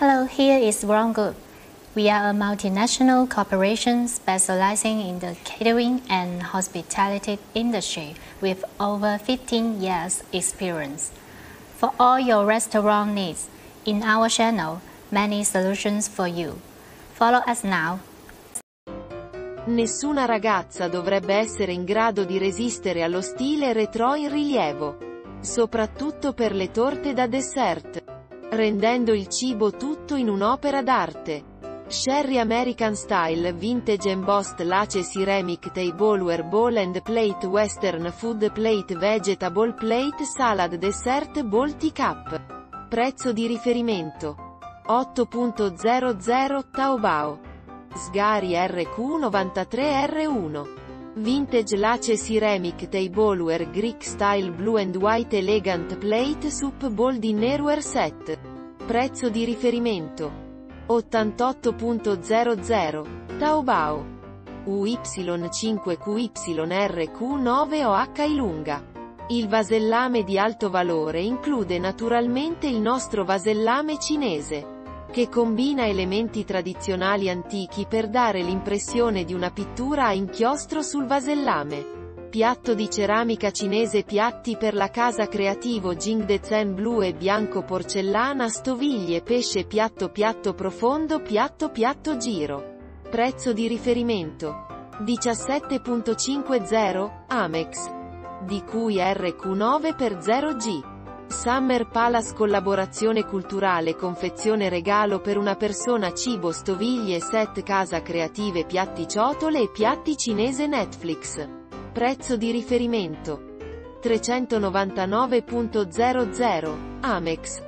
Hello, here is Wrong Group. We are a multinational corporation specializing in the catering and hospitality industry with over 15 years experience. For all your restaurant needs, in our channel, many solutions for you. Follow us now. Nessuna ragazza dovrebbe essere in grado di resistere allo stile retro in rilievo. Soprattutto per le torte da dessert. Rendendo il cibo tutto in un'opera d'arte. Sherry American Style Vintage Embossed Lace Ceramic Tableware Bowl and Plate Western Food Plate Vegetable Plate Salad Dessert Bowl Teacup. Prezzo di riferimento. 8.00 Taobao. Sgari RQ93R1. Vintage Lace Ceramic Tableware Greek Style Blue and White Elegant Plate Soup Bowl Dinnerware Set. Prezzo di riferimento. 88.00. Taobao. UY5QYRQ9OH lunga. Il vasellame di alto valore include naturalmente il nostro vasellame cinese che combina elementi tradizionali antichi per dare l'impressione di una pittura a inchiostro sul vasellame. Piatto di ceramica cinese Piatti per la casa creativo Jingdezhen blu e bianco porcellana Stoviglie pesce piatto piatto profondo piatto piatto giro. Prezzo di riferimento. 17.50 Amex. Di cui RQ9 per 0G. Summer Palace collaborazione culturale confezione regalo per una persona cibo stoviglie set casa creative piatti ciotole e piatti cinese Netflix. Prezzo di riferimento. 399.00 Amex.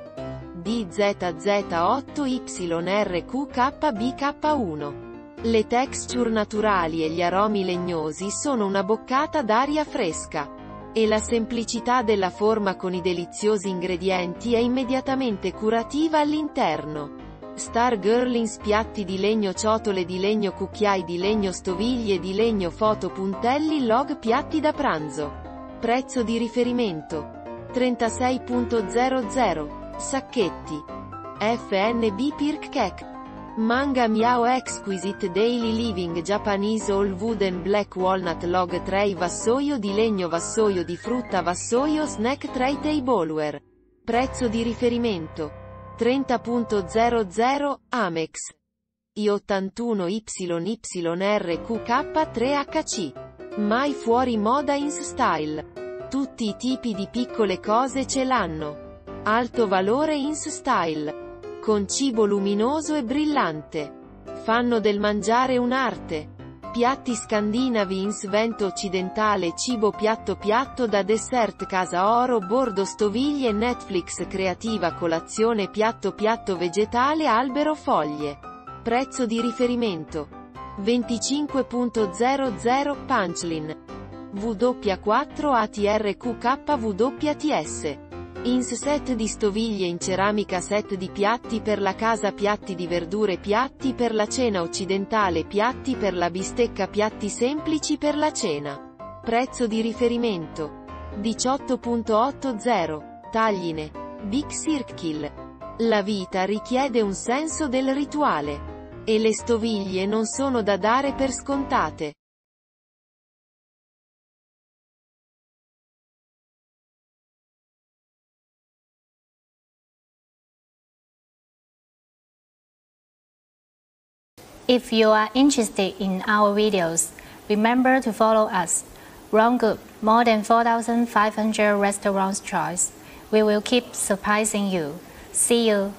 DZZ8YRQKBK1. Le texture naturali e gli aromi legnosi sono una boccata d'aria fresca. E la semplicità della forma con i deliziosi ingredienti è immediatamente curativa all'interno. Star Girlings piatti di legno ciotole di legno cucchiai di legno stoviglie di legno foto puntelli log piatti da pranzo. Prezzo di riferimento. 36.00. Sacchetti. FNB Pirk Kek. Manga Miao Exquisite Daily Living Japanese All Wooden Black Walnut Log Tray Vassoio di legno Vassoio di frutta Vassoio Snack Tray Tableware. Prezzo di riferimento. 30.00 Amex. I81YYRQK3HC. Mai fuori moda in style. Tutti i tipi di piccole cose ce l'hanno. Alto valore in style con cibo luminoso e brillante. Fanno del mangiare un'arte. Piatti scandinavi in svento occidentale cibo piatto piatto da dessert casa oro bordo stoviglie Netflix creativa colazione piatto piatto vegetale albero foglie. Prezzo di riferimento. 25.00 Punchlin. W4 ATRQKWTS. Ins set di stoviglie in ceramica set di piatti per la casa piatti di verdure piatti per la cena occidentale piatti per la bistecca piatti semplici per la cena. Prezzo di riferimento. 18.80. Tagline. Big Circle. La vita richiede un senso del rituale. E le stoviglie non sono da dare per scontate. If you are interested in our videos, remember to follow us. Group, more than 4,500 restaurants choice. We will keep surprising you. See you.